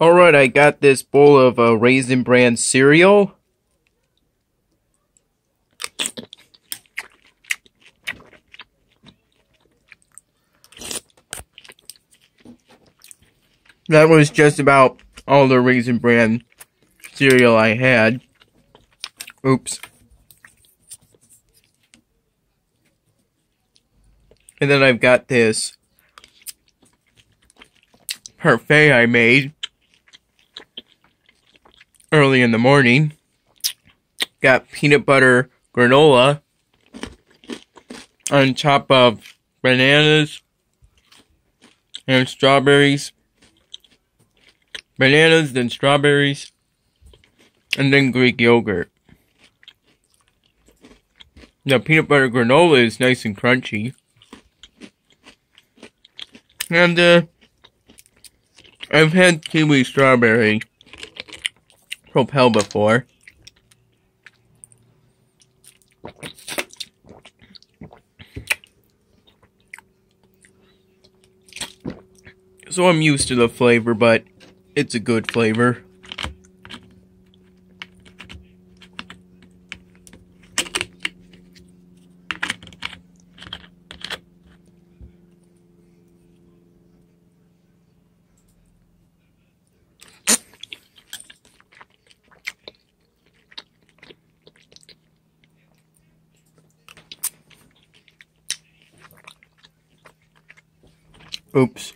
Alright, I got this bowl of uh, Raisin Bran cereal. That was just about all the Raisin Bran cereal I had. Oops. And then I've got this parfait I made early in the morning. Got peanut butter granola on top of bananas and strawberries. Bananas, then strawberries, and then Greek yogurt. The peanut butter granola is nice and crunchy. And, uh, I've had kiwi strawberry propel before. So I'm used to the flavor, but it's a good flavor. Oops.